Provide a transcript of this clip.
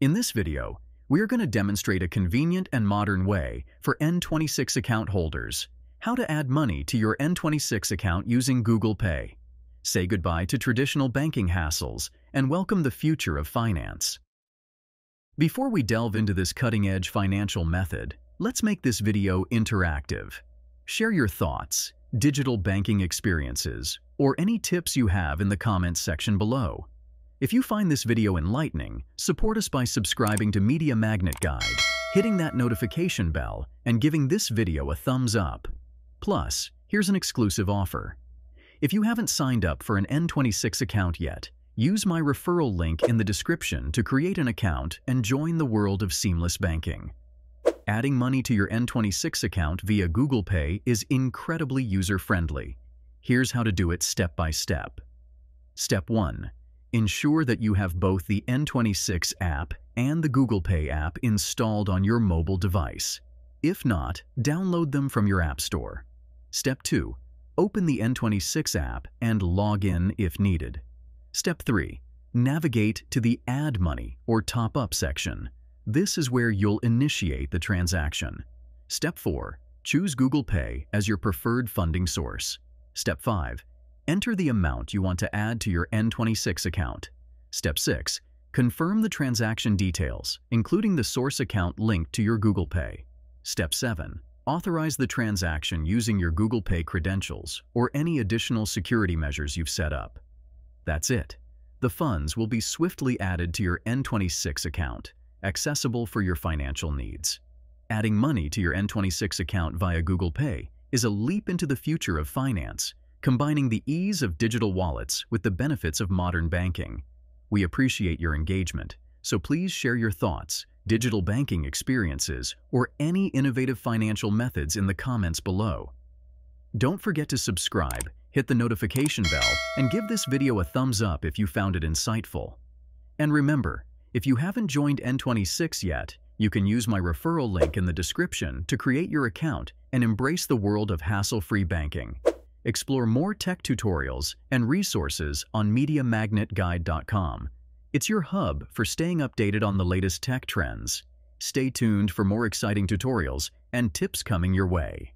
In this video, we are going to demonstrate a convenient and modern way for N26 account holders how to add money to your N26 account using Google Pay. Say goodbye to traditional banking hassles and welcome the future of finance. Before we delve into this cutting-edge financial method, let's make this video interactive. Share your thoughts, digital banking experiences, or any tips you have in the comments section below. If you find this video enlightening, support us by subscribing to Media Magnet Guide, hitting that notification bell, and giving this video a thumbs up. Plus, here's an exclusive offer. If you haven't signed up for an N26 account yet, use my referral link in the description to create an account and join the world of seamless banking. Adding money to your N26 account via Google Pay is incredibly user-friendly. Here's how to do it step by step. Step 1. Ensure that you have both the N26 app and the Google Pay app installed on your mobile device. If not, download them from your App Store. Step 2. Open the N26 app and log in if needed. Step 3. Navigate to the Add Money or Top Up section. This is where you'll initiate the transaction. Step 4. Choose Google Pay as your preferred funding source. Step 5. Enter the amount you want to add to your N26 account. Step 6. Confirm the transaction details, including the source account linked to your Google Pay. Step 7. Authorize the transaction using your Google Pay credentials or any additional security measures you've set up. That's it. The funds will be swiftly added to your N26 account, accessible for your financial needs. Adding money to your N26 account via Google Pay is a leap into the future of finance combining the ease of digital wallets with the benefits of modern banking. We appreciate your engagement, so please share your thoughts, digital banking experiences, or any innovative financial methods in the comments below. Don't forget to subscribe, hit the notification bell, and give this video a thumbs up if you found it insightful. And remember, if you haven't joined N26 yet, you can use my referral link in the description to create your account and embrace the world of hassle-free banking. Explore more tech tutorials and resources on MediaMagnetGuide.com. It's your hub for staying updated on the latest tech trends. Stay tuned for more exciting tutorials and tips coming your way.